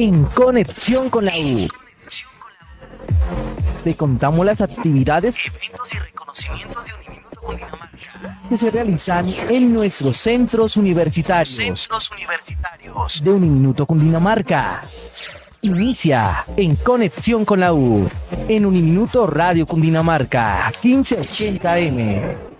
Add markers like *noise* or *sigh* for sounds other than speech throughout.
en Conexión con la U. Te contamos las actividades, eventos y reconocimientos de Uniminuto Cundinamarca que se realizan en nuestros centros universitarios. Centros universitarios de Uniminuto Cundinamarca. Inicia en Conexión con la U, en Uniminuto Radio Cundinamarca, 1580M.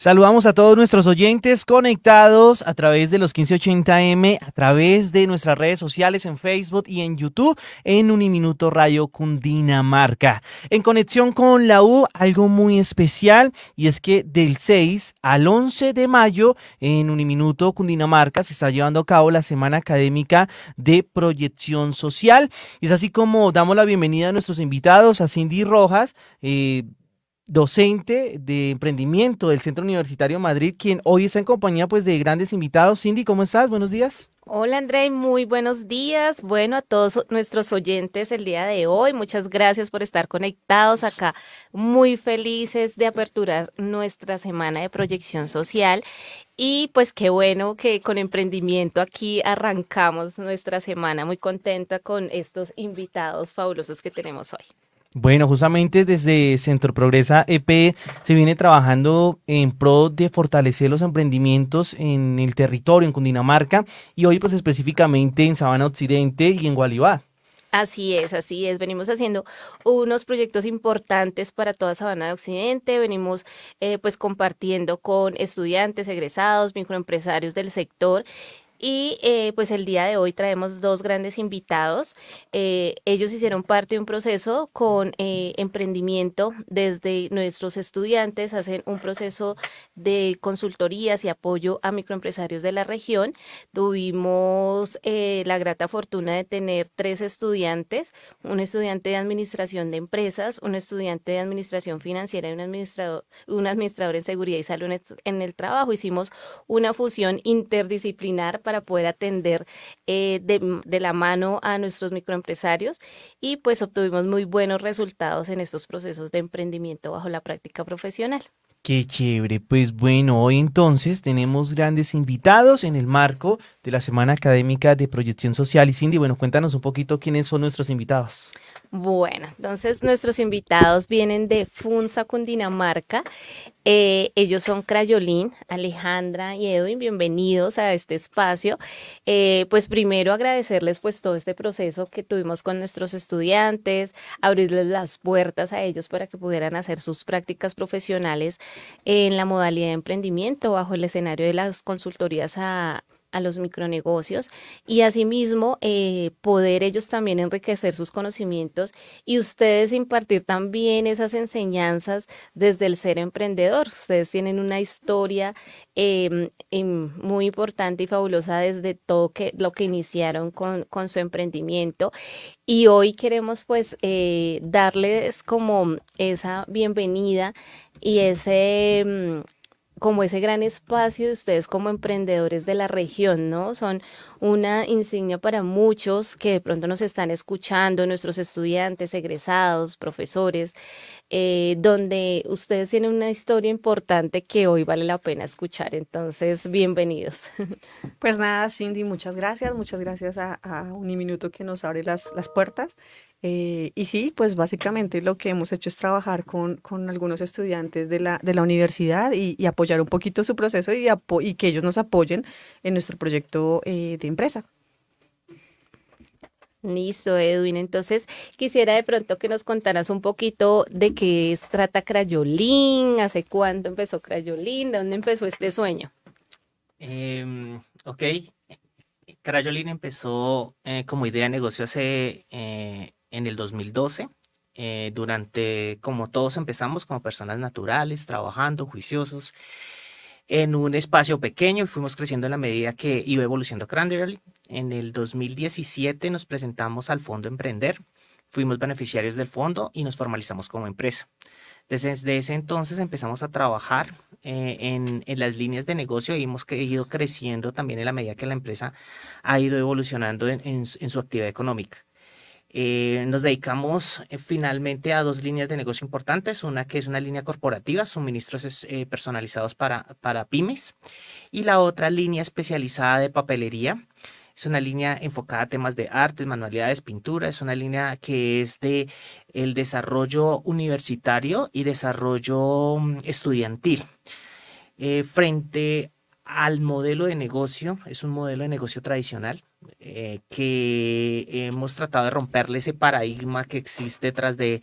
Saludamos a todos nuestros oyentes conectados a través de los 1580M, a través de nuestras redes sociales en Facebook y en YouTube en Uniminuto Radio Cundinamarca. En conexión con la U, algo muy especial y es que del 6 al 11 de mayo en Uniminuto Cundinamarca se está llevando a cabo la Semana Académica de Proyección Social. Y es así como damos la bienvenida a nuestros invitados, a Cindy Rojas, eh, docente de emprendimiento del Centro Universitario Madrid, quien hoy está en compañía pues de grandes invitados. Cindy, ¿cómo estás? Buenos días. Hola André, muy buenos días. Bueno, a todos nuestros oyentes el día de hoy, muchas gracias por estar conectados acá, muy felices de aperturar nuestra semana de proyección social y pues qué bueno que con emprendimiento aquí arrancamos nuestra semana, muy contenta con estos invitados fabulosos que tenemos hoy. Bueno, justamente desde Centro Progresa EP se viene trabajando en pro de fortalecer los emprendimientos en el territorio, en Cundinamarca, y hoy pues específicamente en Sabana Occidente y en Gualibá. Así es, así es. Venimos haciendo unos proyectos importantes para toda Sabana de Occidente. Venimos eh, pues compartiendo con estudiantes, egresados, microempresarios del sector y eh, pues el día de hoy traemos dos grandes invitados. Eh, ellos hicieron parte de un proceso con eh, emprendimiento desde nuestros estudiantes, hacen un proceso de consultorías y apoyo a microempresarios de la región. Tuvimos la grata fortuna de tener tres estudiantes, un estudiante de administración de empresas, un estudiante de administración financiera y un administrador, un administrador en seguridad y salud en el trabajo. Hicimos una fusión interdisciplinar para poder atender eh, de, la mano a nuestros microempresarios y pues obtuvimos muy buenos resultados en estos procesos de emprendimiento bajo la práctica profesional. Qué chévere. Pues bueno, hoy entonces tenemos grandes invitados en el marco de la Semana Académica de Proyección Social. Y Cindy, bueno, cuéntanos un poquito quiénes son nuestros invitados. Bueno, entonces nuestros invitados vienen de Funza, Cundinamarca. Eh, ellos son Crayolín, Alejandra y Edwin. Bienvenidos a este espacio. Eh, pues primero agradecerles pues todo este proceso que tuvimos con nuestros estudiantes, abrirles las puertas a ellos para que pudieran hacer sus prácticas profesionales en la modalidad de emprendimiento bajo el escenario de las consultorías a a los micronegocios y asimismo eh, poder ellos también enriquecer sus conocimientos y ustedes impartir también esas enseñanzas desde el ser emprendedor. Ustedes tienen una historia em, em, muy importante y fabulosa desde todo que, lo que iniciaron con, con su emprendimiento y hoy queremos pues eh, darles como esa bienvenida y ese em, como ese gran espacio de ustedes como emprendedores de la región, ¿no? Son una insignia para muchos que de pronto nos están escuchando, nuestros estudiantes, egresados, profesores, eh, donde ustedes tienen una historia importante que hoy vale la pena escuchar. Entonces, bienvenidos. *laughs* Pues nada, Cindy, muchas gracias, muchas gracias a, a Uniminuto que nos abre las, las puertas. Eh, y sí, pues básicamente lo que hemos hecho es trabajar con, con algunos estudiantes de la, de la universidad y, apoyar un poquito su proceso y, y, que ellos nos apoyen en nuestro proyecto eh, de empresa. Listo, Edwin. Entonces, quisiera de pronto que nos contaras un poquito de qué trata Crayolín, hace cuánto empezó Crayolín, de dónde empezó este sueño. Eh, ok, Crayolín empezó eh, como idea de negocio hace en el 2012. Eh, durante, como todos empezamos como personas naturales, trabajando, juiciosos, en un espacio pequeño y fuimos creciendo en la medida que iba evolucionando Cranberry. En el 2017 nos presentamos al Fondo Emprender, fuimos beneficiarios del fondo y nos formalizamos como empresa. Desde, ese entonces empezamos a trabajar eh, en, las líneas de negocio y hemos ido creciendo también en la medida que la empresa ha ido evolucionando en su actividad económica. Eh, nos dedicamos eh, finalmente a dos líneas de negocio importantes, una que es una línea corporativa, suministros eh, personalizados para, para pymes, y la otra línea especializada de papelería, es una línea enfocada a temas de artes, manualidades, pintura, es una línea que es de el desarrollo universitario y desarrollo mm, estudiantil. Eh, frente al modelo de negocio, es un modelo de negocio tradicional, eh, que hemos tratado de romperle ese paradigma que existe detrás de,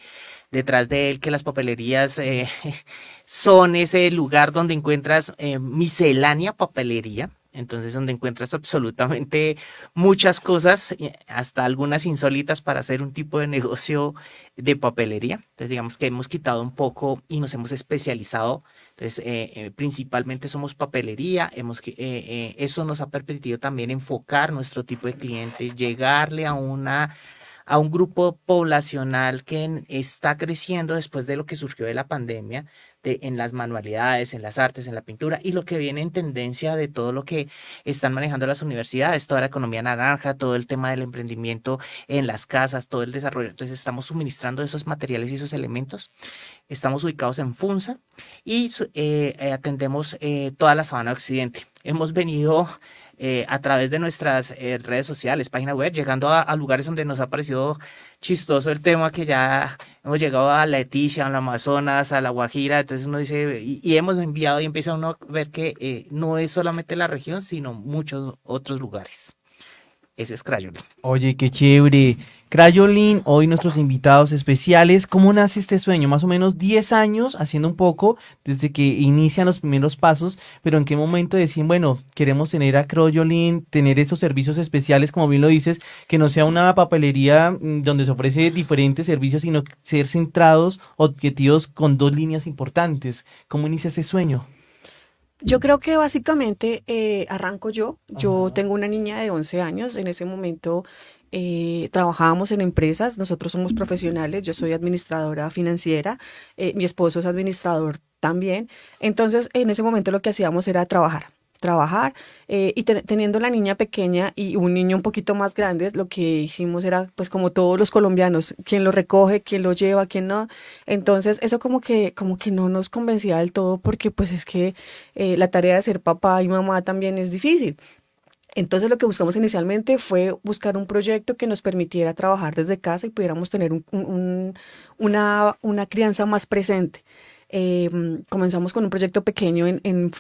detrás de él, que las papelerías eh, *laughs* son ese lugar donde encuentras eh, miscelánea papelería, entonces donde encuentras absolutamente muchas cosas, hasta algunas insólitas para hacer un tipo de negocio de papelería. Entonces digamos que hemos quitado un poco y nos hemos especializado. Entonces eh, eh, principalmente somos papelería, hemos, eh, eso nos ha permitido también enfocar nuestro tipo de cliente, llegarle a una a un grupo poblacional que está creciendo después de lo que surgió de la pandemia, en las manualidades, en las artes, en la pintura y lo que viene en tendencia de todo lo que están manejando las universidades, toda la economía naranja, todo el tema del emprendimiento en las casas, todo el desarrollo. Entonces estamos suministrando esos materiales y esos elementos. Estamos ubicados en Funza y eh, eh, atendemos eh, toda la sabana occidente. Hemos venido eh, a través de nuestras eh, redes sociales, página web, llegando a, lugares donde nos ha parecido chistoso el tema que ya hemos llegado a Leticia, a la Amazonas, a la Guajira, entonces uno dice, y, hemos enviado y empieza uno a ver que eh, no es solamente la región, sino muchos otros lugares. Ese es Crayolin. Oye, qué chévere. Crayolin, hoy nuestros invitados especiales. ¿Cómo nace este sueño? Más o menos 10 años, haciendo un poco, desde que inician los primeros pasos, pero ¿en qué momento decían, bueno, queremos tener a Crayolin, tener esos servicios especiales, como bien lo dices, que no sea una papelería mm, donde se ofrece diferentes servicios, sino ser centrados, objetivos con dos líneas importantes? ¿Cómo inicia ese sueño? Yo creo que básicamente eh, arranco yo. Yo tengo una niña de 11 años. En ese momento eh, trabajábamos en empresas. Nosotros somos profesionales. Yo soy administradora financiera. Eh, mi esposo es administrador también. Entonces, en ese momento lo que hacíamos era trabajar trabajar eh, y teniendo la niña pequeña y un niño un poquito más grande, lo que hicimos era pues como todos los colombianos, quién lo recoge, quién lo lleva, quién no. Entonces eso como que, como que no nos convencía del todo porque pues es que eh, la tarea de ser papá y mamá también es difícil. Entonces lo que buscamos inicialmente fue buscar un proyecto que nos permitiera trabajar desde casa y pudiéramos tener una, una crianza más presente. Em, comenzamos con un proyecto pequeño en, en,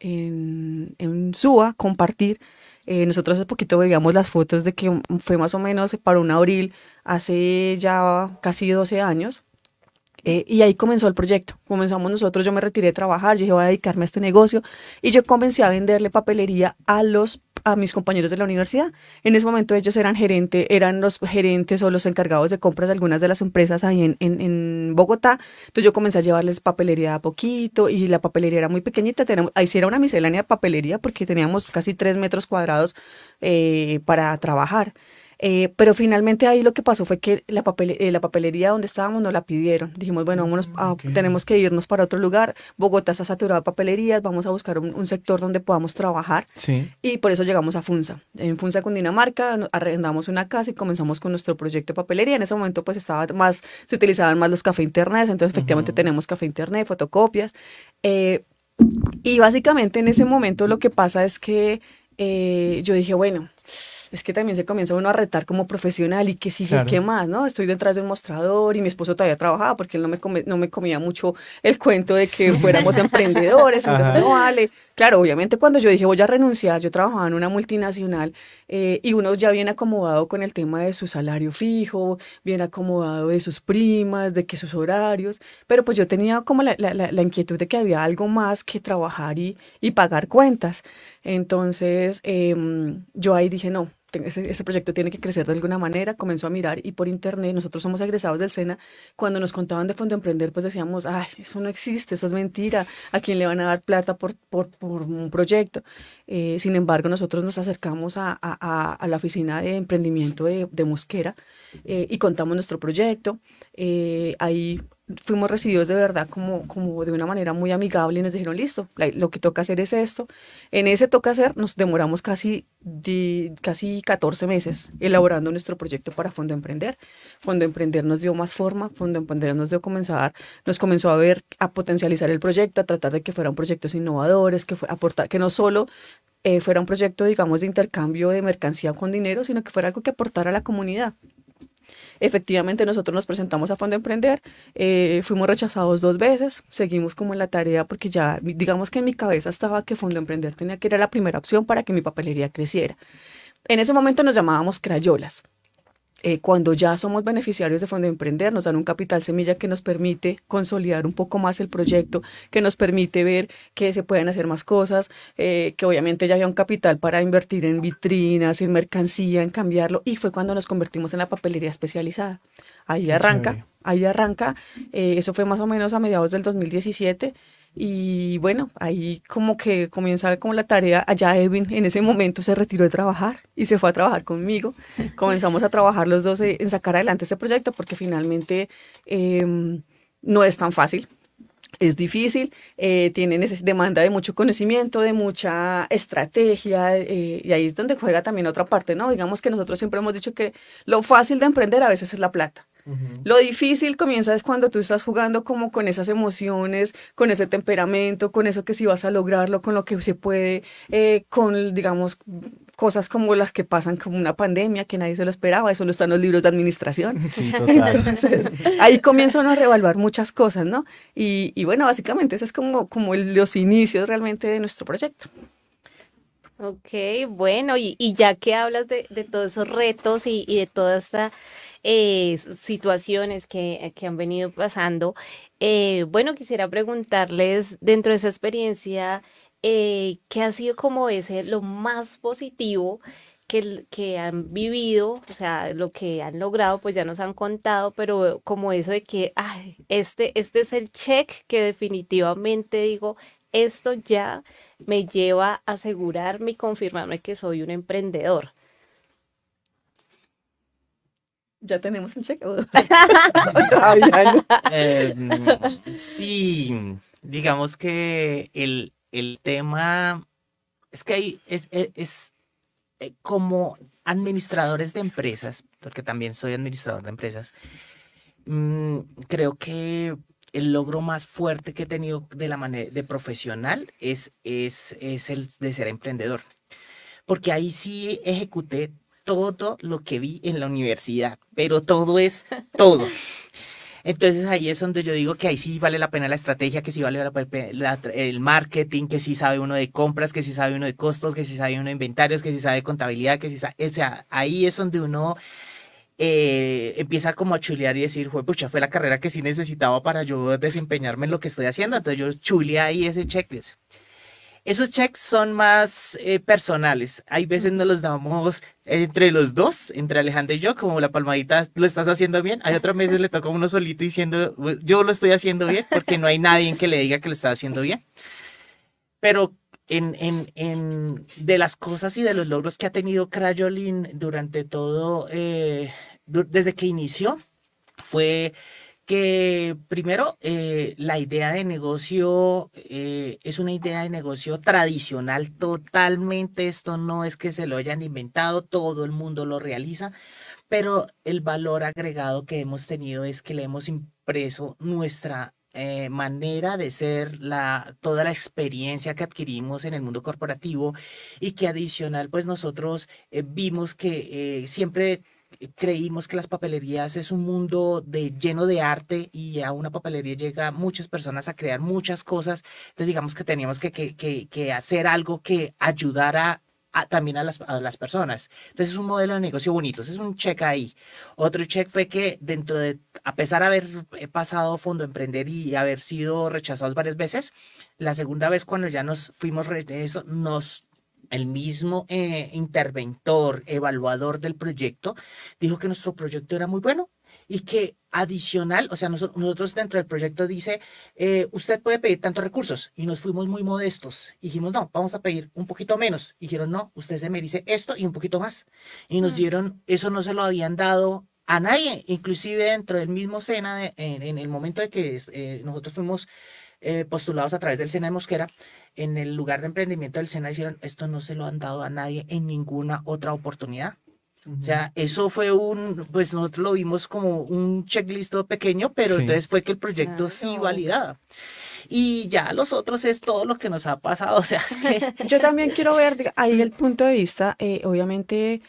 en, en, SUA, compartir. Eh, nosotros hace poquito veíamos las fotos de que fue más o menos para un abril, hace ya casi 12 años. Eh, y ahí comenzó el proyecto. Comenzamos nosotros, yo me retiré de trabajar, dije voy a dedicarme a este negocio y yo comencé a venderle papelería a los a mis compañeros de la universidad. En ese momento ellos eran gerentes, eran los gerentes o los encargados de compras de algunas de las empresas ahí en, en, Bogotá. Entonces yo comencé a llevarles papelería a poquito y la papelería era muy pequeñita. Tenemos, ahí sí era una miscelánea de papelería porque teníamos casi tres metros cuadrados eh, para trabajar. Eh, pero finalmente ahí lo que pasó fue que la, eh, la papelería donde estábamos no la pidieron. Dijimos, bueno, vámonos mm, tenemos que irnos para otro lugar. Bogotá está saturado de papelerías, vamos a buscar un, sector donde podamos trabajar. Sí. Y por eso llegamos a Funza. En Funza, Cundinamarca, arrendamos una casa y comenzamos con nuestro proyecto de papelería. En ese momento pues estaba más, se utilizaban más los café internet, entonces efectivamente tenemos café internet, fotocopias. Eh, y básicamente en ese momento lo que pasa es que yo dije, bueno, es que también se comienza uno a retar como profesional y que sigue, ¿qué más? ¿no? Estoy detrás de un mostrador y mi esposo todavía trabajaba porque él no me, no me comía mucho el cuento de que fuéramos *laughs* emprendedores, entonces no vale. Claro, obviamente cuando yo dije voy a renunciar, yo trabajaba en una multinacional eh, y uno ya viene acomodado con el tema de su salario fijo, bien acomodado de sus primas, de que sus horarios, pero pues yo tenía como la, la, la, inquietud de que había algo más que trabajar y, y pagar cuentas. Entonces em, yo ahí dije, no, ese, proyecto tiene que crecer de alguna manera, comenzó a mirar y por internet, nosotros somos egresados del SENA, cuando nos contaban de Fondo Emprender, pues decíamos, ay, eso no existe, eso es mentira, ¿a quién le van a dar plata por, por, por un proyecto? Eh, sin embargo, nosotros nos acercamos a, a, a, la oficina de emprendimiento de, de Mosquera eh, y contamos nuestro proyecto. Eh, ahí fuimos recibidos de verdad como, como de una manera muy amigable y nos dijeron, listo, lo que toca hacer es esto. En ese toca hacer nos demoramos casi, casi 14 meses elaborando nuestro proyecto para Fondo Emprender. Fondo Emprender nos dio más forma, Fondo Emprender nos dio comenzar, nos comenzó a ver, a potencializar el proyecto, a tratar de que fueran proyectos innovadores, que, fue, aportar, que no solo eh, fuera un proyecto, digamos, de intercambio de mercancía con dinero, sino que fuera algo que aportara a la comunidad. Efectivamente, nosotros nos presentamos a Fondo Emprender, eh, fuimos rechazados dos veces, seguimos como en la tarea porque ya, digamos que en mi cabeza estaba que Fondo Emprender tenía que ir a la primera opción para que mi papelería creciera. En ese momento nos llamábamos crayolas. Eh, cuando ya somos beneficiarios de Fondo Emprender, nos dan un capital semilla que nos permite consolidar un poco más el proyecto, que nos permite ver que se pueden hacer más cosas, eh, que obviamente ya había un capital para invertir en vitrinas, en mercancía, en cambiarlo, y fue cuando nos convertimos en la papelería especializada. Ahí arranca, ahí arranca, eh, eso fue más o menos a mediados del 2017 y bueno, ahí como que comienza como la tarea, allá Edwin en ese momento se retiró de trabajar y se fue a trabajar conmigo. *laughs* Comenzamos a trabajar los dos en sacar adelante este proyecto porque finalmente em, no es tan fácil. Es difícil, eh, tiene demanda de mucho conocimiento, de mucha estrategia, eh, y ahí es donde juega también otra parte, ¿no? Digamos que nosotros siempre hemos dicho que lo fácil de emprender a veces es la plata. Lo difícil comienza es cuando tú estás jugando como con esas emociones, con ese temperamento, con eso que si vas a lograrlo, con lo que se puede, eh, con, digamos, cosas como las que pasan como una pandemia que nadie se lo esperaba, eso no está en los libros de administración. *laughs* Entonces, ahí comienzan a revaluar muchas cosas, ¿no? Y, bueno, básicamente ese es como, como los inicios realmente de nuestro proyecto. Ok, bueno, y, ya que hablas de, todos esos retos y, y de toda esta eh, situaciones que, que, han venido pasando. Eh, bueno, quisiera preguntarles dentro de esa experiencia, eh, ¿qué ha sido como ese lo más positivo que, que han vivido? O sea, lo que han logrado, pues ya nos han contado, pero como eso de que, ay, este, este es el check que definitivamente digo, esto ya me lleva a asegurarme y confirmarme que soy un emprendedor ya tenemos el cheque. *laughs* *laughs* Em, sí, digamos que el, tema es que hay, es, es, eh, como administradores de empresas, porque también soy administrador de empresas, mm, creo que el logro más fuerte que he tenido de la manera de profesional es, es, es el de ser emprendedor. Porque ahí sí ejecuté todo lo que vi en la universidad, pero todo es todo. Entonces ahí es donde yo digo que ahí sí vale la pena la estrategia, que sí vale la el marketing, que sí sabe uno de compras, que sí sabe uno de costos, que sí sabe uno de inventarios, que sí sabe de contabilidad, que sí sabe, o sea, ahí es donde uno eh, empieza como a chulear y decir, pucha, fue la carrera que sí necesitaba para yo desempeñarme en lo que estoy haciendo, entonces yo chuleé ahí ese checklist. Esos checks son más eh, personales. Hay veces nos los damos entre los dos, entre Alejandro y yo, como la palmadita, lo estás haciendo bien. Hay otras veces le toca a uno solito diciendo, yo lo estoy haciendo bien, porque no hay nadie que le diga que lo está haciendo bien. Pero en, en, en, de las cosas y de los logros que ha tenido Crayolin durante todo, eh, desde que inició, fue que primero eh, la idea de negocio eh, es una idea de negocio tradicional totalmente, esto no es que se lo hayan inventado, todo el mundo lo realiza, pero el valor agregado que hemos tenido es que le hemos impreso nuestra eh, manera de ser, la, toda la experiencia que adquirimos en el mundo corporativo y que adicional, pues nosotros vimos que siempre creímos que las papelerías es un mundo de, lleno de arte y a una papelería llega muchas personas a crear muchas cosas. Entonces digamos que teníamos que, hacer algo que ayudara también a las, personas. Entonces es un modelo de negocio bonito, es un check ahí. Otro check fue que dentro de, a pesar de haber eh, pasado Fondo Emprender y haber sido rechazados varias veces, la segunda vez cuando ya nos fuimos, eso, nos el mismo eh, interventor, evaluador del proyecto, dijo que nuestro proyecto era muy bueno y que adicional, o sea, nosotros, dentro del proyecto dice, eh, usted puede pedir tantos recursos y nos fuimos muy modestos. dijimos, no, vamos a pedir un poquito menos. dijeron, no, usted se merece esto y un poquito más. Y nos mm. dieron, eso no se lo habían dado a nadie, inclusive dentro del mismo SENA, en, el momento de que eh, nosotros fuimos postulados a través del SENA de Mosquera, en el lugar de emprendimiento del SENA hicieron, esto no se lo han dado a nadie en ninguna otra oportunidad. O sea, eso fue un, pues nosotros lo vimos como un checklist pequeño, pero entonces fue que el proyecto sí validaba. Y ya los otros es todo lo que nos ha pasado. *laughs* O sea, es que... *laughs* Yo también quiero ver ahí el punto de vista, eh, obviamente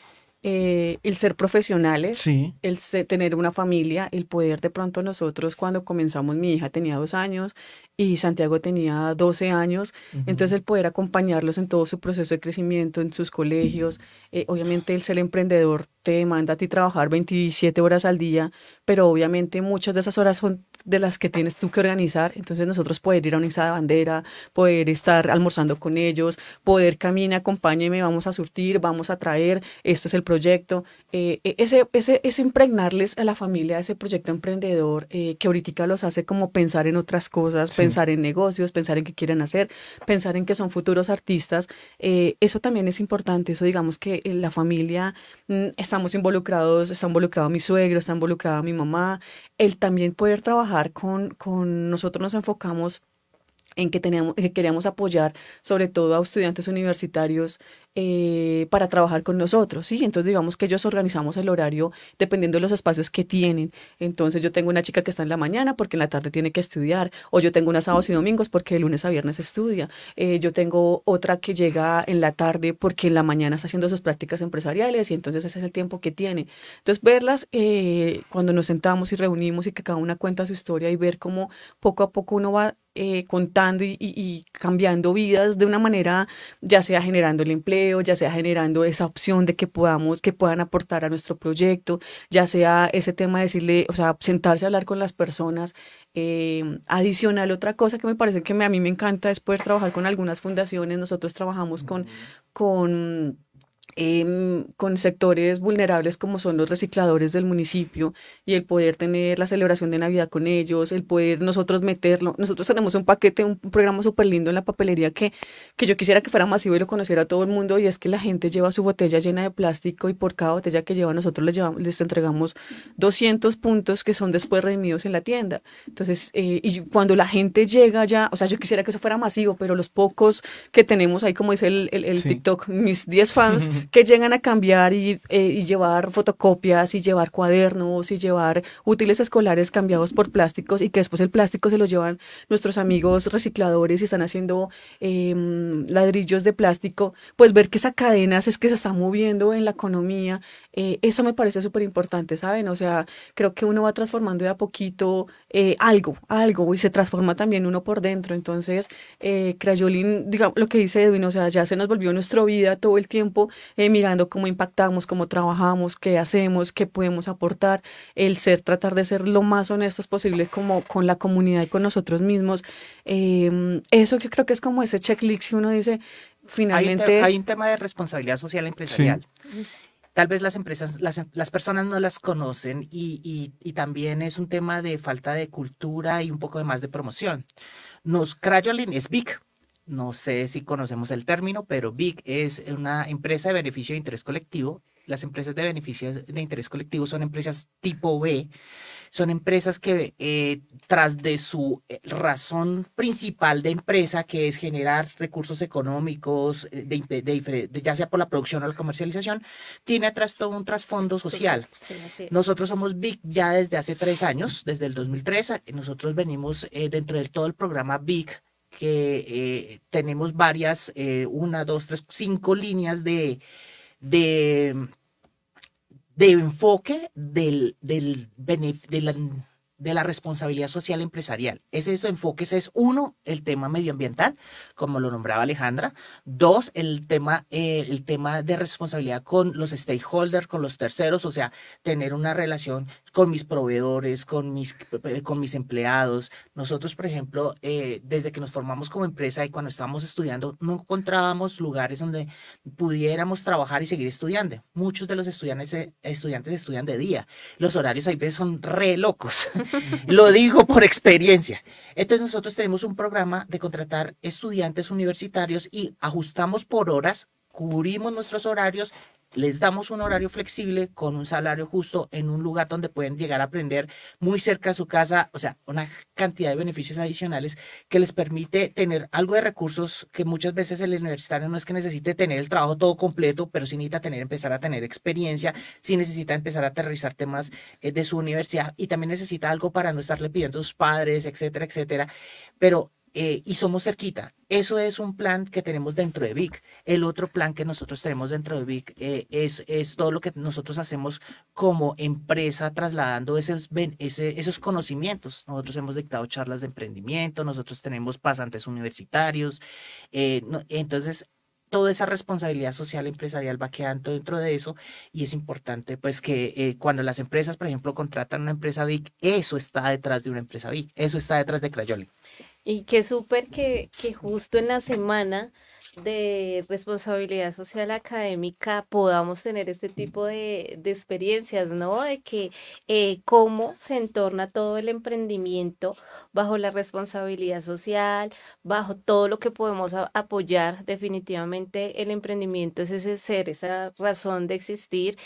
eh, el ser profesionales, el tener una familia, el poder de pronto nosotros cuando comenzamos, mi hija tenía dos años y Santiago tenía 12 años, entonces el poder acompañarlos en todo su proceso de crecimiento, en sus colegios, eh, obviamente el ser emprendedor te demanda a ti trabajar 27 horas al día, pero obviamente muchas de esas horas son de las que tienes tú que organizar. Entonces nosotros poder ir a una de bandera, poder estar almorzando con ellos, poder caminar, acompáñeme, vamos a surtir, vamos a traer, esto es el proyecto. Eh, e, ese, ese, ese, impregnarles a la familia ese proyecto emprendedor eh, que ahorita los hace como pensar en otras cosas, pensar en negocios, pensar en qué quieren hacer, pensar en que son futuros artistas. Eh, eso también es importante. Eso digamos que en la familia mm, estamos involucrados, está involucrado mi suegro, está involucrada mi mamá, el también poder trabajar con, con nosotros nos enfocamos en que, teníamos, que queríamos apoyar sobre todo a estudiantes universitarios eh, para trabajar con nosotros, ¿sí? Entonces digamos que ellos organizamos el horario dependiendo de los espacios que tienen. Entonces yo tengo una chica que está en la mañana porque en la tarde tiene que estudiar, o yo tengo unas sábados y domingos porque de lunes a viernes estudia, eh, yo tengo otra que llega en la tarde porque en la mañana está haciendo sus prácticas empresariales y entonces ese es el tiempo que tiene. Entonces verlas eh, cuando nos sentamos y reunimos y que cada una cuenta su historia y ver cómo poco a poco uno va contando y, y, cambiando vidas de una manera, ya sea generando el empleo, ya sea generando esa opción de que podamos, que puedan aportar a nuestro proyecto, ya sea ese tema de decirle, o sea, sentarse a hablar con las personas. Eh, adicional, otra cosa que me parece que a mí me encanta es poder trabajar con algunas fundaciones. Nosotros trabajamos con, con Em, con sectores vulnerables como son los recicladores del municipio y el poder tener la celebración de Navidad con ellos, el poder nosotros meterlo. Nosotros tenemos un paquete, un programa súper lindo en la papelería que, que yo quisiera que fuera masivo y lo conociera todo el mundo y es que la gente lleva su botella llena de plástico y por cada botella que lleva nosotros les, llevamos, les entregamos 200 puntos que son después redimidos en la tienda. Entonces, eh, y cuando la gente llega ya, o sea, yo quisiera que eso fuera masivo, pero los pocos que tenemos ahí, como dice el, el, TikTok, mis 10 fans, *laughs* que llegan a cambiar y, eh, y, llevar fotocopias y llevar cuadernos y llevar útiles escolares cambiados por plásticos y que después el plástico se lo llevan nuestros amigos recicladores y están haciendo em, ladrillos de plástico, pues ver que esa cadena es que se está moviendo en la economía, eh, eso me parece súper importante, ¿saben? O sea, creo que uno va transformando de a poquito eh, algo, algo, y se transforma también uno por dentro. Entonces, eh, Crayolín, digamos, lo que dice Edwin, o sea, ya se nos volvió nuestra vida todo el tiempo eh, mirando cómo impactamos, cómo trabajamos, qué hacemos, qué podemos aportar, el ser, tratar de ser lo más honestos posible como con la comunidad y con nosotros mismos. Em, eso yo creo que es como ese checklist que uno dice, finalmente... Hay un, tema de responsabilidad social empresarial. Tal vez las empresas, las, las personas no las conocen y, y, y, también es un tema de falta de cultura y un poco de más de promoción. Nos Crayolin es big, no sé si conocemos el término, pero BIC es una empresa de beneficio de interés colectivo. Las empresas de beneficio de interés colectivo son empresas tipo B, son empresas que eh, tras de su eh, razón principal de empresa, que es generar recursos económicos, eh, de, ya sea por la producción o la comercialización, tiene atrás todo un trasfondo social. nosotros somos BIC ya desde hace tres años, desde el 2003. Nosotros venimos dentro de todo el programa BIC que eh, tenemos varias, eh, una, dos, tres, cinco líneas de, de, de enfoque del, del, de la de la responsabilidad social empresarial. Ese, ese enfoque es uno, el tema medioambiental, como lo nombraba Alejandra. Dos, el tema, eh, el tema de responsabilidad con los stakeholders, con los terceros, o sea, tener una relación con mis proveedores, con mis, eh, con mis empleados. Nosotros, por ejemplo, eh, desde que nos formamos como empresa y cuando estábamos estudiando, no encontrábamos lugares donde pudiéramos trabajar y seguir estudiando. Muchos de los estudiantes, estudiantes estudian de día. Los horarios a veces son re locos. *laughs* Lo digo por experiencia. Entonces nosotros tenemos un programa de contratar estudiantes universitarios y ajustamos por horas, cubrimos nuestros horarios les damos un horario flexible con un salario justo en un lugar donde pueden llegar a aprender muy cerca de su casa, o sea, una cantidad de beneficios adicionales que les permite tener algo de recursos que muchas veces el universitario no es que necesite tener el trabajo todo completo, pero sí necesita tener, empezar a tener experiencia, sí necesita empezar a aterrizar temas eh, de su universidad y también necesita algo para no estarle pidiendo a sus padres, etcétera, etcétera. Pero eh, y somos cerquita. Eso es un plan que tenemos dentro de VIC. El otro plan que nosotros tenemos dentro de VIC eh, es, es todo lo que nosotros hacemos como empresa trasladando esos, esos conocimientos. Nosotros hemos dictado charlas de emprendimiento, nosotros tenemos pasantes universitarios. Eh, entonces, toda esa responsabilidad social empresarial va quedando dentro de eso y es importante pues que cuando las empresas, por ejemplo, contratan una empresa VIC, eso está detrás de una empresa VIC, eso está detrás de Crayoli. Y qué súper que, que justo en la semana de responsabilidad social académica podamos tener este tipo de, de experiencias, ¿no? De que eh, cómo se entorna todo el emprendimiento bajo la responsabilidad social, bajo todo lo que podemos apoyar. Definitivamente el emprendimiento es ese ser, esa razón de existir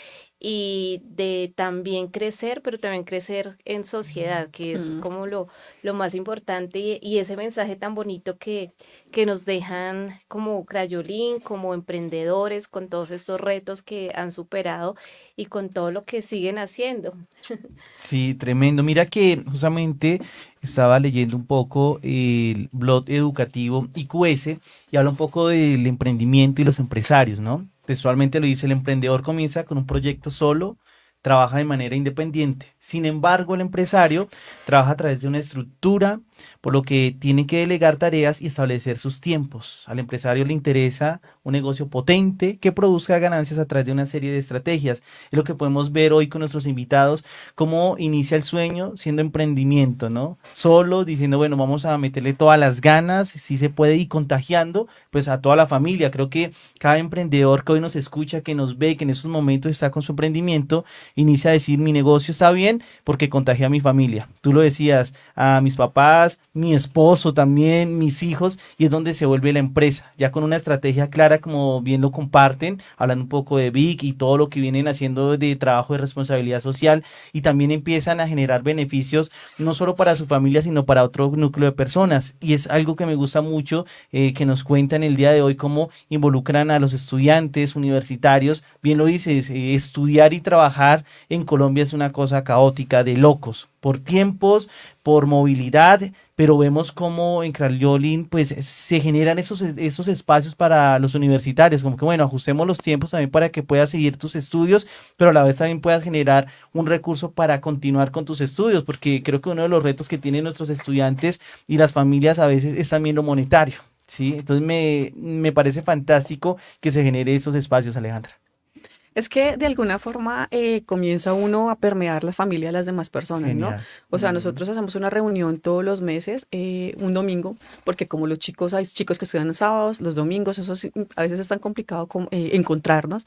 y de también crecer, pero también crecer en sociedad, que es como lo, lo más importante y, y, ese mensaje tan bonito que, que nos dejan como Crayolín, como emprendedores, con todos estos retos que han superado y con todo lo que siguen haciendo. *laughs* Sí, tremendo. Mira que justamente estaba leyendo un poco el blog educativo IQS y habla un poco del emprendimiento y los empresarios, ¿no? Textualmente lo dice, el emprendedor comienza con un proyecto solo, trabaja de manera independiente. Sin embargo, el empresario trabaja a través de una estructura, por lo que tiene que delegar tareas y establecer sus tiempos. Al empresario le interesa un negocio potente que produzca ganancias a través de una serie de estrategias. Es lo que podemos ver hoy con nuestros invitados, cómo inicia el sueño siendo emprendimiento, ¿no? Solo diciendo, bueno, vamos a meterle todas las ganas, si se puede ir contagiando, pues a toda la familia. Creo que cada emprendedor que hoy nos escucha, que nos ve, que en estos momentos está con su emprendimiento, inicia a decir, mi negocio está bien porque contagia a mi familia. Tú lo decías, a mis papás, mi esposo también, mis hijos, y es donde se vuelve la empresa, ya con una estrategia clara, como bien lo comparten, hablando un poco de Vic y todo lo que vienen haciendo de trabajo de responsabilidad social, y también empiezan a generar beneficios no solo para su familia, sino para otro núcleo de personas. Y es algo que me gusta mucho eh, que nos cuentan el día de hoy, cómo involucran a los estudiantes universitarios. Bien lo dices, eh, estudiar y trabajar en Colombia es una cosa caótica, de locos, por tiempos, por movilidad, pero vemos cómo en Crayolin pues se generan esos, esos espacios para los universitarios, como que bueno, ajustemos los tiempos también para que puedas seguir tus estudios, pero a la vez también puedas generar un recurso para continuar con tus estudios, porque creo que uno de los retos que tienen nuestros estudiantes y las familias a veces es también lo monetario, ¿sí? Entonces me, me parece fantástico que se genere esos espacios, Alejandra. Es que de alguna forma eh, comienza uno a permear la familia a las demás personas, ¿no? O sea, nosotros hacemos una reunión todos los meses, eh, un domingo, porque como los chicos, hay chicos que estudian los sábados, los domingos, eso a veces es tan complicado como, eh, encontrarnos,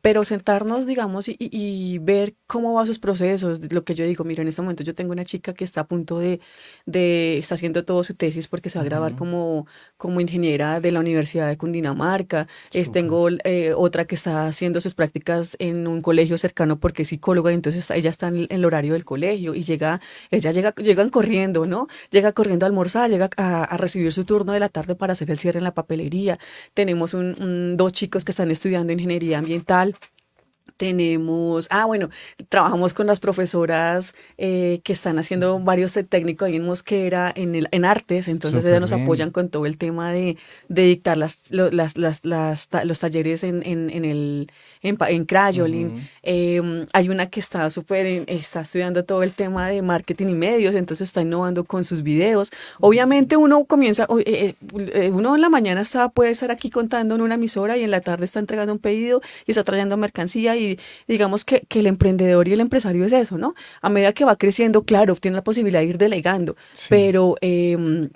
pero sentarnos, digamos, y, ver cómo van sus procesos, lo que yo digo, mira, en este momento yo tengo una chica que está a punto de, de está haciendo todo su tesis porque se va a grabar como, como ingeniera de la Universidad de Cundinamarca, es, tengo otra que está haciendo haciendo sus prácticas en un colegio cercano porque es psicóloga, y entonces ella está en el horario del colegio y llega, ella llega, llegan corriendo, ¿no? Llega corriendo a almorzar, llega a, recibir su turno de la tarde para hacer el cierre en la papelería. Tenemos un, dos chicos que están estudiando ingeniería ambiental tenemos, ah, bueno, trabajamos con las profesoras eh, que están haciendo varios técnicos ahí en Mosquera, en, el, en artes, entonces ellas nos apoyan con todo el tema de, de dictar las, las, las, las, los talleres en, en, en el, en, en Crayolin. Em, hay una que está súper, está estudiando todo el tema de marketing y medios, entonces está innovando con sus videos. Obviamente uno comienza, eh, eh, uno en la mañana está, puede estar aquí contando en una emisora y en la tarde está entregando un pedido y está trayendo mercancía y digamos que, que el emprendedor y el empresario es eso, ¿no? A medida que va creciendo, claro, tiene la posibilidad de ir delegando, pero... Eh,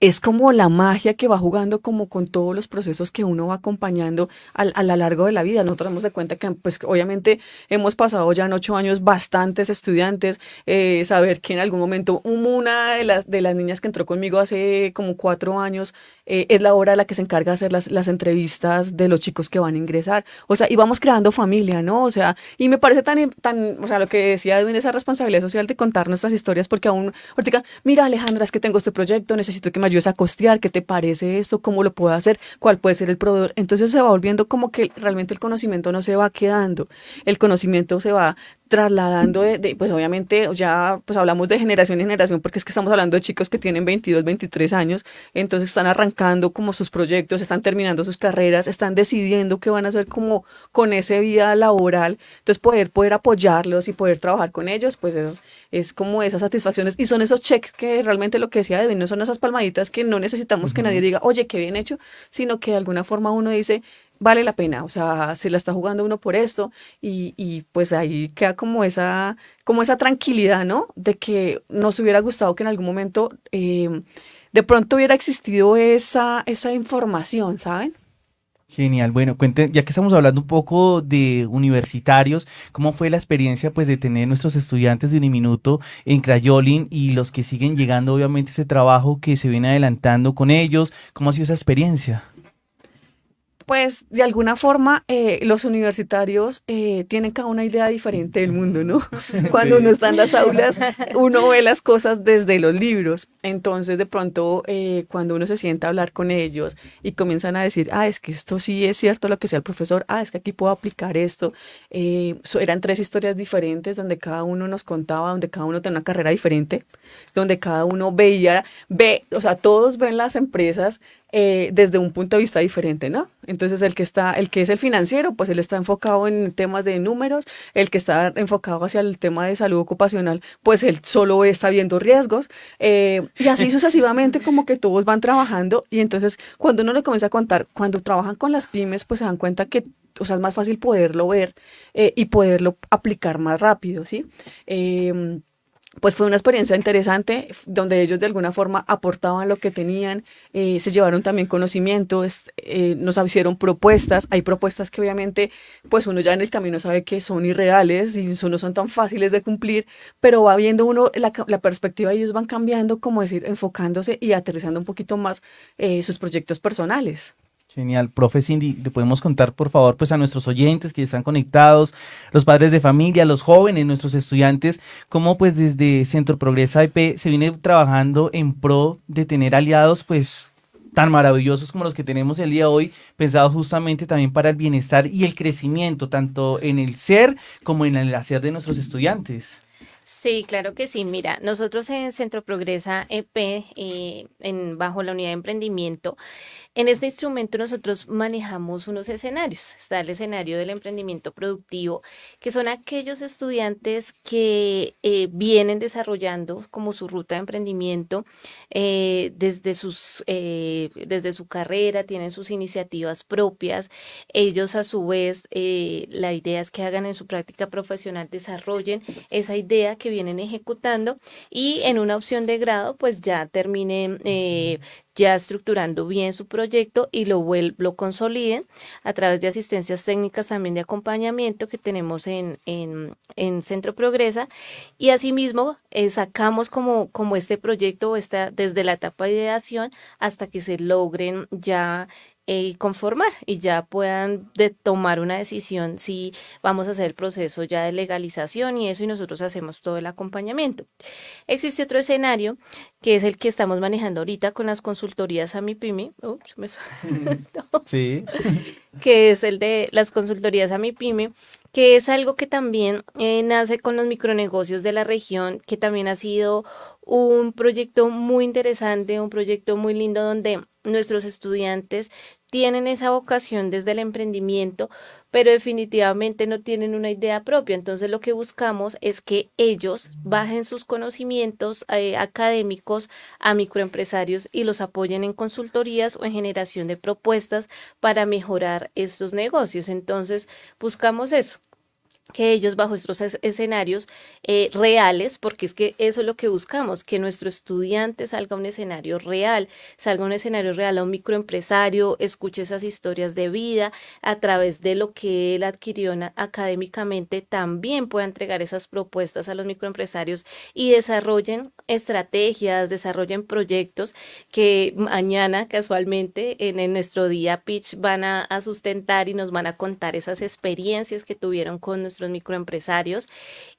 es como la magia que va jugando como con todos los procesos que uno va acompañando a, a lo largo de la vida. Nosotros damos de cuenta que pues obviamente hemos pasado ya en ocho años bastantes estudiantes, eh, saber que en algún momento una de las, de las niñas que entró conmigo hace como cuatro años eh, es la hora de la que se encarga de hacer las, las entrevistas de los chicos que van a ingresar. O sea, y vamos creando familia, ¿no? O sea, y me parece tan, tan o sea, lo que decía Edwin, esa responsabilidad social de contar nuestras historias, porque aún, ahorita, mira Alejandra, es que tengo este proyecto, necesito que me ayudes a costear, ¿qué te parece esto? ¿Cómo lo puedo hacer? ¿Cuál puede ser el proveedor? Entonces se va volviendo como que realmente el conocimiento no se va quedando, el conocimiento se va trasladando de, pues obviamente ya pues hablamos de generación en generación porque es que estamos hablando de chicos que tienen 22, 23 años, entonces están arrancando como sus proyectos, están terminando sus carreras, están decidiendo qué van a hacer como con esa vida laboral, entonces poder poder apoyarlos y poder trabajar con ellos, pues es, es como esas satisfacciones y son esos checks que realmente lo que decía Edwin, no son esas palmaditas que no necesitamos que nadie diga, oye, qué bien hecho, sino que de alguna forma uno dice, vale la pena, o sea, se la está jugando uno por esto y, y, pues ahí queda como esa, como esa tranquilidad, ¿no? De que nos hubiera gustado que en algún momento eh, de pronto hubiera existido esa, esa información, ¿saben? Genial, bueno, cuenten, ya que estamos hablando un poco de universitarios, ¿cómo fue la experiencia pues de tener nuestros estudiantes de Uniminuto en Crayolin y los que siguen llegando, obviamente, ese trabajo que se viene adelantando con ellos? ¿Cómo ha sido esa experiencia? Pues de alguna forma eh, los universitarios eh, tienen cada una idea diferente del mundo, ¿no? *laughs* Cuando uno está en las aulas, *laughs* uno ve las cosas desde los libros. Entonces, de pronto, eh, cuando uno se sienta a hablar con ellos y comienzan a decir, ah, es que esto sí es cierto lo que sea el profesor, ah, es que aquí puedo aplicar esto. eran tres historias diferentes donde cada uno nos contaba, donde cada uno tenía una carrera diferente, donde cada uno veía, ve, o sea, todos ven las empresas eh, desde un punto de vista diferente, ¿no? Entonces el que está, el que es el financiero, pues él está enfocado en temas de números, el que está enfocado hacia el tema de salud ocupacional, pues él solo está viendo riesgos, eh, y así *laughs* sucesivamente como que todos van trabajando, y entonces cuando uno le comienza a contar, cuando trabajan con las pymes, pues se dan cuenta que o sea, es más fácil poderlo ver eh, y poderlo aplicar más rápido, ¿sí? Pues fue una experiencia interesante donde ellos de alguna forma aportaban lo que tenían, eh, se llevaron también conocimientos, eh, nos hicieron propuestas, hay propuestas que obviamente pues uno ya en el camino sabe que son irreales y no son tan fáciles de cumplir, pero va viendo uno la, la perspectiva y ellos van cambiando, como decir, enfocándose y aterrizando un poquito más eh, sus proyectos personales. Genial, profe Cindy, ¿le podemos contar por favor pues a nuestros oyentes que están conectados, los padres de familia, los jóvenes, nuestros estudiantes, cómo pues desde Centro Progresa IP se viene trabajando en pro de tener aliados pues tan maravillosos como los que tenemos el día de hoy, pensados justamente también para el bienestar y el crecimiento, tanto en el ser como en el hacer de nuestros estudiantes? Sí, claro que sí. Mira, nosotros en Centro Progresa EP, eh, en, bajo la unidad de emprendimiento, en este instrumento nosotros manejamos unos escenarios. Está el escenario del emprendimiento productivo, que son aquellos estudiantes que eh, vienen desarrollando como su ruta de emprendimiento eh, desde, sus, eh, desde su carrera, tienen sus iniciativas propias. Ellos a su vez, la idea es que hagan en su práctica profesional, desarrollen esa idea que vienen ejecutando y en una opción de grado, pues ya terminen ya estructurando bien su proyecto y lo, consoliden a través de asistencias técnicas también de acompañamiento que tenemos en, en, en Centro Progresa. Y asimismo eh, sacamos como, como este proyecto desde la etapa de ideación hasta que se logren ya eh, conformar y ya puedan de tomar una decisión si vamos a hacer el proceso ya de legalización y eso y nosotros hacemos todo el acompañamiento. Existe otro escenario que es el que estamos manejando ahorita con las consultorías a mi pyme, *laughs* *laughs* sí. *laughs* que es el de las consultorías a mi pyme, que es algo que también eh, nace con los micronegocios de la región, que también ha sido un proyecto muy interesante, un proyecto muy lindo donde nuestros estudiantes tienen esa vocación desde el emprendimiento, pero definitivamente no tienen una idea propia. Entonces lo que buscamos es que ellos bajen sus conocimientos eh, académicos a microempresarios y los apoyen en consultorías o en generación de propuestas para mejorar estos negocios. Entonces buscamos eso, que ellos bajo estos escenarios eh, reales, porque es que eso es lo que buscamos, que nuestro estudiante salga a un escenario real, salga a un escenario real a un microempresario, escuche esas historias de vida a través de lo que él adquirió académicamente, también pueda entregar esas propuestas a los microempresarios y desarrollen estrategias, desarrollen proyectos que mañana casualmente en, nuestro día pitch van a, a sustentar y nos van a contar esas experiencias que tuvieron con microempresarios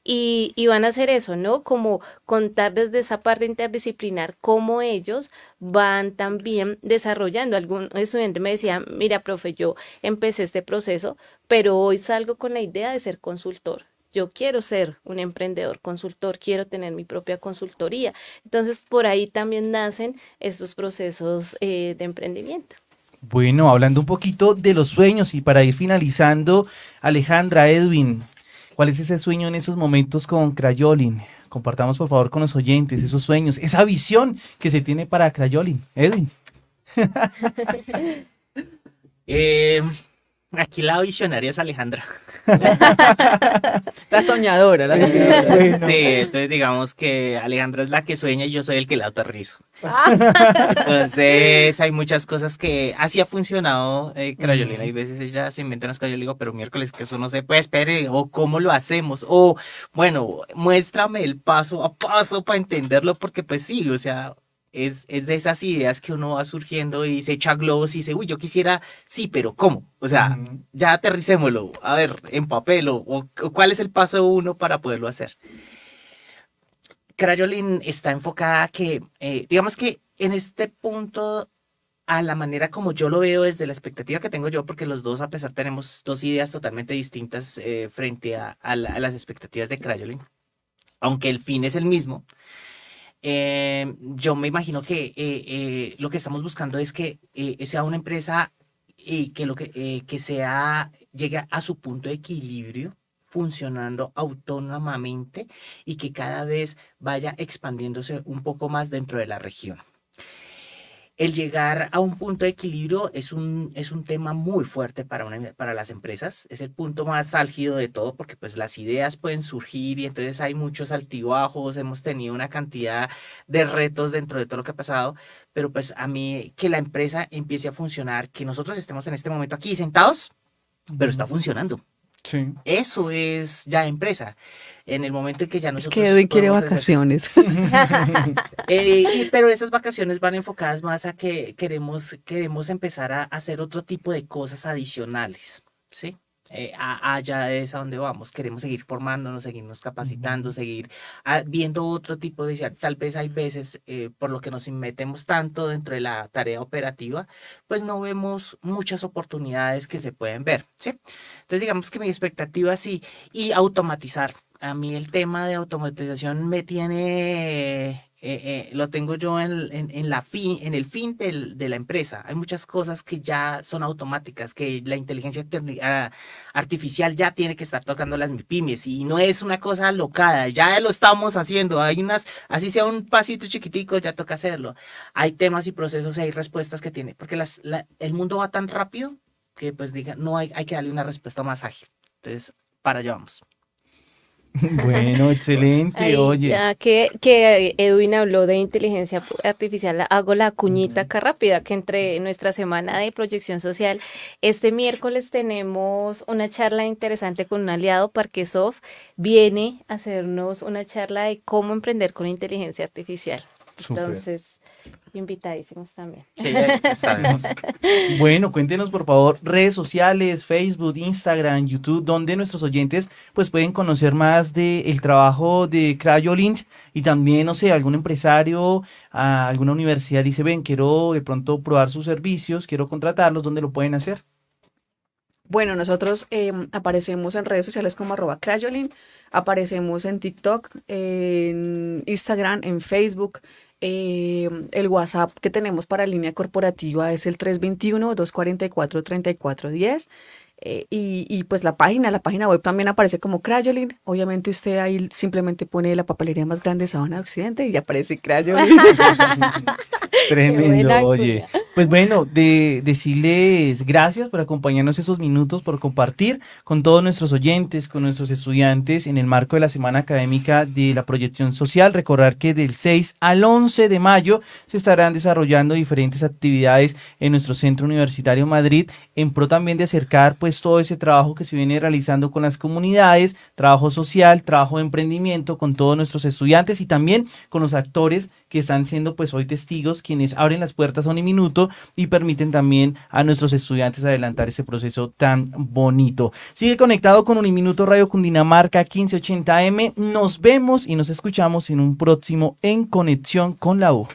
y, van a hacer eso, ¿no? Como contar desde esa parte interdisciplinar cómo ellos van también desarrollando. Algún estudiante me decía, mira, profe, yo empecé este proceso, pero hoy salgo con la idea de ser consultor yo quiero ser un emprendedor consultor, quiero tener mi propia consultoría. Entonces, por ahí también nacen estos procesos eh, de emprendimiento. Bueno, hablando un poquito de los sueños y para ir finalizando, Alejandra, Edwin, ¿cuál es ese sueño en esos momentos con Crayolin? Compartamos por favor con los oyentes esos sueños, esa visión que se tiene para Crayolin. Edwin. *laughs* eh, Aquí la visionaria es Alejandra. *laughs* la soñadora, la soñadora. Sí, entonces digamos que Alejandra es la que sueña y yo soy el que la aterrizo. Entonces hay muchas cosas que así ha funcionado eh, Crayolina. Hay veces ella se inventa unas cosas, yo le digo, pero miércoles que eso no se puede, espere, o cómo lo hacemos, o bueno, muéstrame el paso a paso para entenderlo, porque pues sí, o sea, es, es, de esas ideas que uno va surgiendo y se echa globos y dice, uy, yo quisiera, sí, pero ¿cómo? O sea, ya aterricémoslo, a ver, en papel, o, cuál es el paso uno para poderlo hacer. Crayolin está enfocada que, eh, digamos que en este punto, a la manera como yo lo veo desde la expectativa que tengo yo, porque los dos, a pesar, tenemos dos ideas totalmente distintas eh, frente a, a, las expectativas de Crayolin, aunque el fin es el mismo. Eh, yo me imagino que eh, eh, lo que estamos buscando es que sea una empresa y que lo que, que sea llegue a su punto de equilibrio funcionando autónomamente y que cada vez vaya expandiéndose un poco más dentro de la región el llegar a un punto de equilibrio es un, es un tema muy fuerte para, una, para las empresas, es el punto más álgido de todo porque pues las ideas pueden surgir y entonces hay muchos altibajos, hemos tenido una cantidad de retos dentro de todo lo que ha pasado, pero pues a mí que la empresa empiece a funcionar, que nosotros estemos en este momento aquí sentados, pero está funcionando. Eso es ya empresa. En el momento en que ya nosotros... Es que Edwin quiere vacaciones. *laughs* Eh, pero esas vacaciones van enfocadas más a que queremos, queremos empezar a hacer otro tipo de cosas adicionales, ¿sí? Eh, allá es a donde vamos. Queremos seguir formándonos, seguirnos capacitando, seguir ah, viendo otro tipo de... Tal vez hay veces, eh, por lo que nos metemos tanto dentro de la tarea operativa, pues no vemos muchas oportunidades que se pueden ver, ¿sí? Entonces digamos que mi expectativa sí, y automatizar. A mí el tema de automatización me tiene eh, eh, lo tengo yo en, en, la fin, en el fin de la empresa. Hay muchas cosas que ya son automáticas, que la inteligencia ah, artificial ya tiene que estar tocando las MIPIMES y no es una cosa alocada, ya lo estamos haciendo. Hay unas, así sea un pasito chiquitico, ya toca hacerlo. Hay temas y procesos y hay respuestas que tiene, porque el mundo va tan rápido que pues diga, no hay, hay que darle una respuesta más ágil. Entonces, para allá vamos. *laughs* Bueno, excelente, oye. Ya que, que Edwin habló de inteligencia artificial, hago la cuñita acá rápida, que entre nuestra semana de proyección social, este miércoles tenemos una charla interesante con un aliado, Parquesoft, viene a hacernos una charla de cómo emprender con inteligencia artificial. Entonces, Invitadísimos también. Sí, *laughs* bueno, cuéntenos por favor redes sociales, Facebook, Instagram, YouTube, donde nuestros oyentes pues pueden conocer más del el trabajo de Crayolint y también, no sé, algún empresario, a alguna universidad dice, ven, quiero de pronto probar sus servicios, quiero contratarlos, ¿dónde lo pueden hacer? Bueno, nosotros em, aparecemos en redes sociales como arroba Crayolin, aparecemos en TikTok, en Instagram, en Facebook, eh, el WhatsApp que tenemos para línea corporativa es el 321-244-3410. Eh, y, y, pues la página, la página web también aparece como Crayolin. Obviamente usted ahí simplemente pone la papelería más grande de Sabana de Occidente y aparece Crayolin. *laughs* Tremendo, oye. Pues bueno, de decirles gracias por acompañarnos esos minutos, por compartir con todos nuestros oyentes, con nuestros estudiantes en el marco de la Semana Académica de la Proyección Social. Recordar que del 6 al 11 de mayo se estarán desarrollando diferentes actividades en nuestro Centro Universitario Madrid en pro también de acercar pues todo ese trabajo que se viene realizando con las comunidades, trabajo social, trabajo de emprendimiento con todos nuestros estudiantes y también con los actores que están siendo pues hoy testigos quienes abren las puertas a un minuto y permiten también a nuestros estudiantes adelantar ese proceso tan bonito. Sigue conectado con Uniminuto Radio Cundinamarca 1580M. Nos vemos y nos escuchamos en un próximo En Conexión con la U.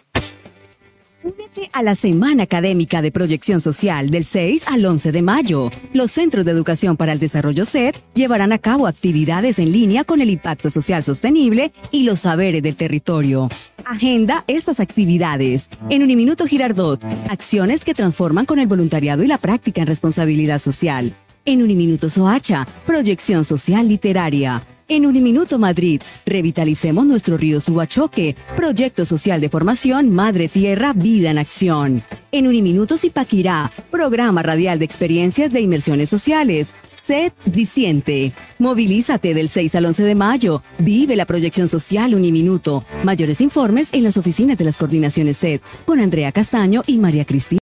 Únete a la Semana Académica de Proyección Social del 6 al 11 de mayo. Los Centros de Educación para el Desarrollo SED llevarán a cabo actividades en línea con el impacto social sostenible y los saberes del territorio. Agenda estas actividades. En Uniminuto Girardot, acciones que transforman con el voluntariado y la práctica en responsabilidad social. En Uniminuto Soacha, proyección social literaria. En Uniminuto Madrid, revitalicemos nuestro río Subachoque, proyecto social de formación Madre Tierra Vida en Acción. En Uniminuto Zipaquirá, programa radial de experiencias de inmersiones sociales. SED Diciente. Movilízate del 6 al 11 de mayo. Vive la proyección social Uniminuto. Mayores informes en las oficinas de las coordinaciones SED con Andrea Castaño y María Cristina.